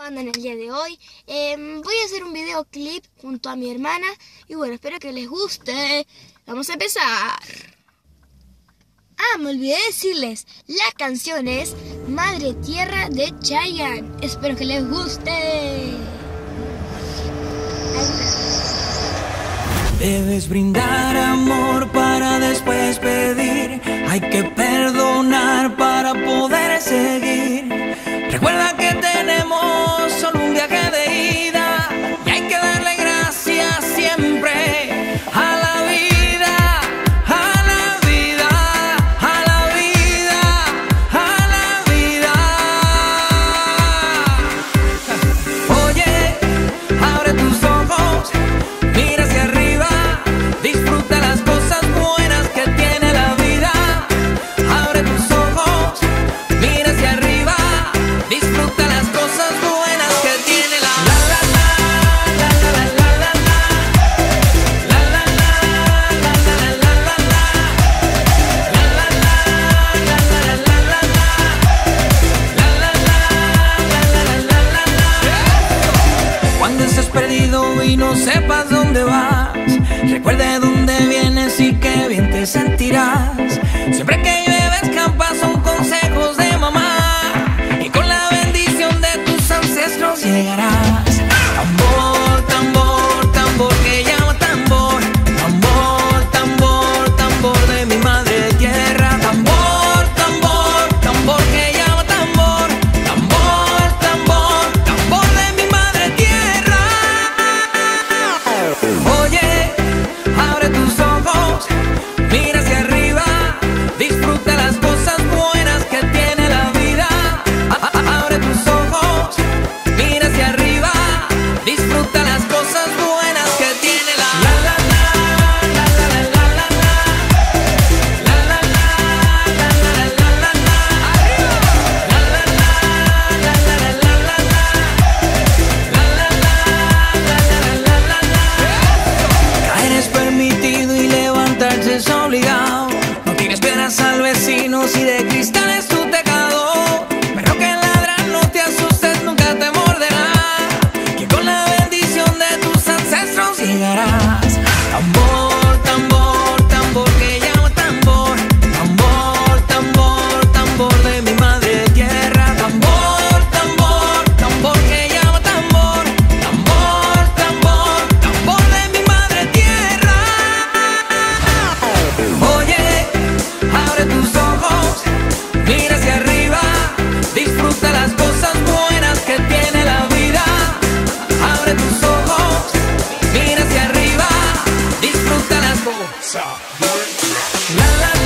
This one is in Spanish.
andan el día de hoy? Em, voy a hacer un videoclip junto a mi hermana y bueno, espero que les guste. Vamos a empezar. Ah, me olvidé decirles, la canción es Madre Tierra de Chayanne. Espero que les guste. Debes brindar amor para después pedir. Hay que perdonar para poder seguir. Recuerda que perdido y no sepas dónde vas, recuerda de dónde vienes y qué bien te sentirás. de tus ojos. y de cristal. top.